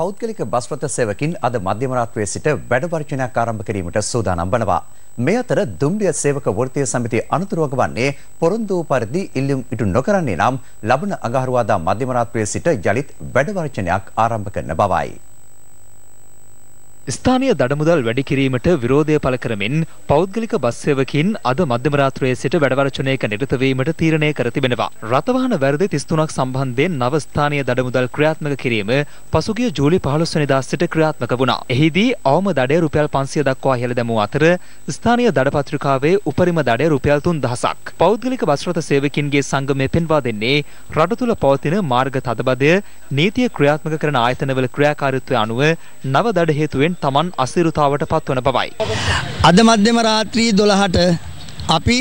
පෞද්ගලික බස්රථ සේවකින් අද මධ්‍යම රාත්‍රියේ සිට වැඩ වර්ජනයක් ආරම්භ කිරීමට සූදානම් වනවා. මේ අතර දුම්රිය සේවක වෘත්තීය සමිතිය අනුතුරුවක වන්නේ පොරොන්දු වූ පරිදි ඉල්ලුම් ඉටු නොකරන්නේ නම් ලබන අඟහරුවාදා මධ්‍යම රාත්‍රියේ සිට යළිත් වැඩ වර්ජනයක් ආරම්භ කරන බවයි. ස්ථානීය දඩමුදල් වැඩි කිරීමට විරෝධය පළ කරමින් පෞද්ගලික බස් සේවකින් අද මධ්‍යම රාත්‍රියේ සිට වැඩවර්ජනයක නිරත වීමට තීරණය කර තිබෙනවා. රථවාහන වැරදි 33ක් සම්බන්ධයෙන් නව ස්ථානීය දඩමුදල් ක්‍රියාත්මක කිරීම පසුගිය ජූලි 15 වෙනිදා සිට ක්‍රියාත්මක වුණා. එහිදී අවම දඩය රුපියල් 500 දක්වා ඉහළ දැමූ අතර ස්ථානීය දඩ පත්‍රිකාවේ උපරිම දඩය රුපියල් 3000ක්. පෞද්ගලික බස් රථ සේවකින්ගේ සංගමය පෙන්වා දෙන්නේ රට තුළ පවතින මාර්ග තදබදය නීතිය ක්‍රියාත්මක කරන ආයතනවල ක්‍රියාකාරීත්වය අනුව නව දඩ හේතුවෙන් තමන් අසිරුතාවට පත්වන බවයි. අද මධ්‍යම රාත්‍රී 12ට අපි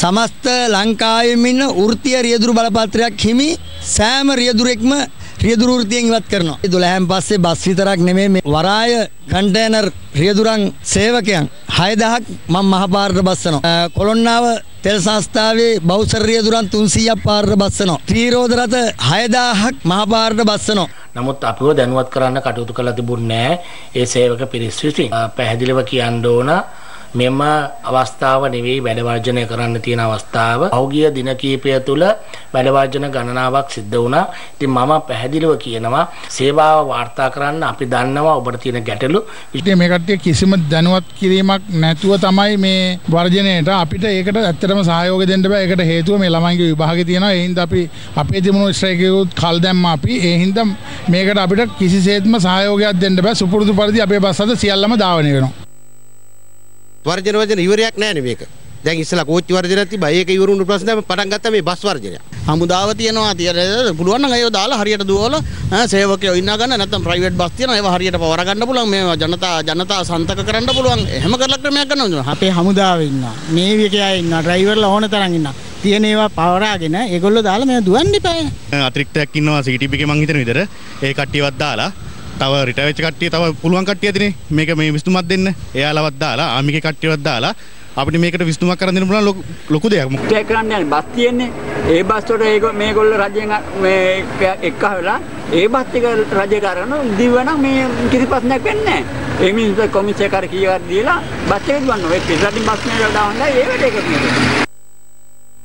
සමස්ත ලංකාවෙම ඉන්න වෘත්තීය රියදුරු බලපත්‍රයක් හිමි සෑම රියදුරෙක්ම රියදුරු වෘත්තියෙන් ඉවත් කරනවා. 12න් පස්සේ බස් විතරක් නෙමෙයි මේ වරාය කන්ටේනර් රියදුරන් සේවකයන් 6000ක් මම මහපාරට බස්සනවා. කොළොන්නාව තෙල් සංස්ථාවේ බෞසර් රියදුරන් 300ක් පාරට බස්සනවා. ත්‍රිරෝධ රථ 6000ක් මහපාරට බස්සනවා. නමුත් අපිව දැනුවත් කරන්න කටයුතු කළා තිබුණේ ඒ සේවක පිරිස් විසින්. පැහැදිලිව කියන්න ඕන මෙම අවස්ථාව නෙවෙයි වැඩ වර්ජනය කරන්න තියෙන අවස්ථාව. පෞගිය දින කීපය තුළ වැඩ වර්ජන ගණනාවක් සිද්ධ වුණා. ඉතින් මම පැහැදිලිව කියනවා සේවාව වාර්තා කරන්න අපි දන්නවා ඔබට තියෙන ගැටලු. ඉතින් මේ කට්ටිය කිසිම දැනුවත් කිරීමක් නැතුව තමයි මේ වර්ජනයට අපිට ඒකට ඇත්තටම සහයෝගය දෙන්න බෑ. ඒකට හේතුව මේ ළමයින්ගේ විභාගය තියෙනවා. ඒ හින්දා අපි අපේ තිබුණු ස්ට්‍රයිකයකුත් කල් දැම්මා අපි. ඒ හින්දා මේකට අපිට කිසිසේත්ම සහයෝගයක් දෙන්න බෑ. සුපුරුදු පරිදි අපේ බස් අද සියල්ලම ධාවනය වෙනවා. වර්ජන වර්ජන ඉවරයක් නැහැ මේක. දැන් ඉස්සලා කෝච්චි වර්ජනයක් තිබ්බා. ඒක ඉවරුණු ප්‍රශ්නේ පටන් ගත්තා මේ බස් වර්ජනය. හමුදාව තියෙනවා. තියෙන පුළුවන් නම් ඒව දාලා හරියට දුවලා සේවකයෝ ඉන්නා ගන්න නැත්නම් ප්‍රයිවට් බස් තියෙනවා. ඒව හරියට පවර ගන්න පුළුවන්. මේ ජනතා ජනතා සන්තක කරන්න පුළුවන්. එහෙම කරලා ක්‍රමයක් ගන්න අපේ හමුදාව ඉන්නවා. නේවිකය ඉන්නවා. ඩ්‍රයිවර්ලා ඕන තරම් ඉන්නවා. තියෙන ඒවා පවරාගෙන ඒගොල්ලෝ දාලා මේ දුවන්න එපා. අතිරික්තයක් ඉන්නවා. සිටිපි එකේ මං හිතන විදිහට. ඒ කට්ටියවත් දාලා තව රිටයර් වෙච්ච කට්ටිය තව පුළුවන් කට්ටිය ඇතිනේ මේක මේ විසඳුමක් දෙන්න එයාලවත් දාලා ආමිගේ කට්ටියවත් දාලා අපිට මේකට විසඳුමක් කරන් දෙන්න පුළුවන් ලොකු දෙයක්. මුක්තය කරන්න යන්නේ බස් තියෙන්නේ. ඒ බස් වලට ඒක මේගොල්ලෝ රජයෙන් මේ එක්කහලා ඒ බස් ටික රජය කරන දිවනම් මේ කිසි ප්‍රශ්නයක් වෙන්නේ නැහැ. ඒ මිනිස්සු කොමිසය කර කීයක් දීලා බස් එක දුවන්න ඔය පිටරටින් බස් නේ දාන්න ඒ වැඩේ කරන්නේ.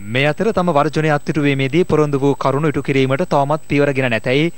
මේ අතර තම වර්ජනය අත්හිටුවීමේදී පොරොන්දු වූ කරුණු ඉටු කිරීමට තවමත් පියවරගෙන නැතැයි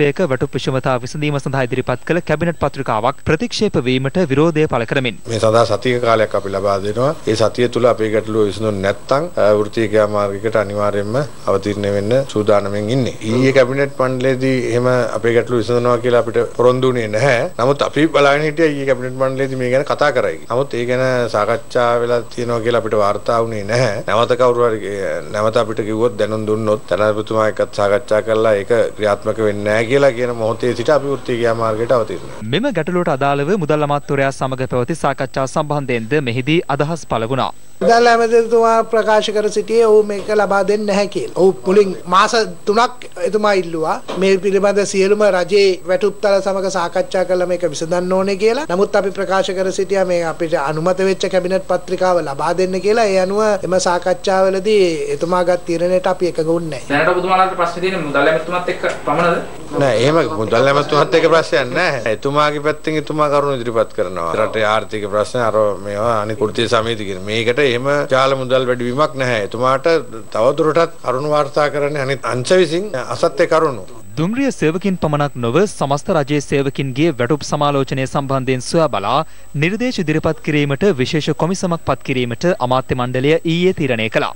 පේක වැටුප් විෂමතා විසඳීම සඳහා ඉදිරිපත් කළ කැබිනට් පත්‍රිකාවක් ප්‍රතික්ෂේප වීමට විරෝධය පළ කරමින් මේ සඳහා සතිය කාලයක් අපි ලබා දෙනවා. ඒ සතිය තුල අපේ ගැටලුව විසඳුනේ නැත්නම් වෘත්තීය ක්‍රියාමාර්ගයකට අනිවාර්යයෙන්ම අවතීර්ණ වෙන්න සූදානම්ෙන් ඉන්නේ. ඊයේ කැබිනට් මණ්ඩලයේදී එහෙම අපේ ගැටලුව විසඳනවා කියලා අපිට පොරොන්දු වුණේ නැහැ. නමුත් අපි බලාගෙන හිටියා ඊයේ කැබිනට් මණ්ඩලයේදී මේ ගැන කතා කරයි. නමුත් ඒ ගැන සාකච්ඡා වෙලා තියෙනවා කියලා අපිට වාර්තා වුණේ නැහැ. නැවත කවුරු හරි නැවත අපිට කිව්වොත් දැනුම් දුන්නොත් ජනාධිපතිතුමා එක්කත් සාකච්ඡා කරලා ඒක ක්‍රියාත්මක වෙන්නේ නැහැ කියලා කියන මොහොතේ සිට අපි වෘත්තීය ක්‍රියාමාර්ගයට අවතීර්ණ මෙම ගැටලුවට අදාළව මුදල් අමාත්‍යවරයා සමග පැවති සාකච්ඡා සම්බන්ධයෙන්ද මෙහිදී අදහස් පළ වුණා. මුදල් ඇමතිතුමා ප්‍රකාශ කර සිටියේ ඔහු මේක ලබා දෙන්නේ නැහැ කියලා. ඔහු මුලින් මාස 3ක් එතුමා ඉල්ලුවා මේ පිළිබඳ සියලුම රජයේ වැටුප්තල සමග සාකච්ඡා කරලා මේක විසඳන්න ඕනේ කියලා. නමුත් අපි ප්‍රකාශ කර සිටියා මේ අපිට අනුමත වෙච්ච කැබිනට් පත්‍රිකාව ලබා දෙන්න කියලා. ඒ අනුව එම සාකච්ඡාවලදී එතුමාගත් තීරණයට අපි එකඟ වුණේ නැහැ. දැනට ඔබතුමාලාට ප්‍රශ්න තියෙන්නේ මුදල් ඇමතිතුමත් එක්ක පමණද? නෑ එහෙම මුදල් ඇමතුමත් එක ප්‍රශ්නයක් නෑ. එතුමාගේ පැත්තෙන් එතුමා කරුණු ඉදිරිපත් කරනවා. රටේ ආර්ථික ප්‍රශ්න අර මේවා වෘත්තීය සමිති කියන. මේකට එහෙම ජාල මුදල් වැඩිවීමක් නැහැ. එතුමාට තවදුරටත් කරුණු වාර්තා කරන්න අනිත් අංශ විසින් අසත්‍ය කරුණු. දුම්රිය සේවකින් පමණක් නොව සමස්ත රජයේ සේවකින්ගේ වැටුප් සමාලෝචනය සම්බන්ධයෙන් සොයා බලා නිර්දේශ ඉදිරිපත් කිරීමට විශේෂ කොමිසමක් පත් කිරීමට අමාත්‍ය මණ්ඩලය ඊයේ තීරණය කළා.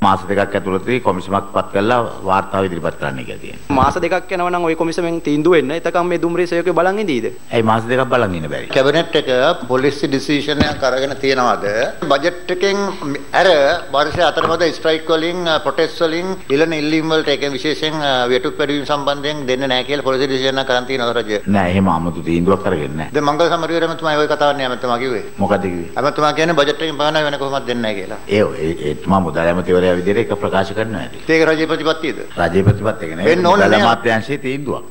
මාස දෙකක් ඇතුළතදී කොමිසමක් පත් කරලා වාර්තාව ඉදිරිපත් කරන්න කියලා තියෙනවා. මාස දෙකක් යනවා නම් ওই කොමිසමෙන් තීන්දුව එන්න. එතකම් මේ දුම්රිය සේවකයෝ බලන් ඉදීද? ඇයි මාස දෙකක් බලන් ඉන්න බැරි? කැබිනට් එක පොලිසි ඩිසිෂන් එකක් අරගෙන තියනවාද? බජට් එකෙන් අර වර්ෂය අතරමැද ස්ට්‍රයික් වලින් ප්‍රොටෙස්ට් වලින් ඉලන ඉල්ලීම් වලට ඒක විශේෂයෙන් වෙටුක් වැඩිවීම සම්බන්ධයෙන් දෙන්නේ නැහැ කියලා පොලිසි ඩිසිෂන් එකක් කරන් තියනවද රජය? නෑ එහෙම 아무තු තීන්දුවක් අරගෙන නෑ. දැන් මංගල සමරිවර එමෙතුමා ওই කතාව නෑ එමෙතුමා කිව්වේ. මොකද කිව්වේ? එමෙතුමා කියන්නේ බජට් එකෙන් බලන වෙන කොහොමද දෙන්නේ නැහැ කියලා. ඒ ඒ එතුමා මුදල් ඇමතිවරයා විදිහට එක ප්‍රකාශ කරනවා ඇති. ඒක රජයේ ප්‍රතිපත්තියද? රජයේ ප්‍රතිපත්තියක නෙවෙයි. වෙන්න ඕනේ නෑ. අමාත්‍යාංශයේ තීන්දුවක්.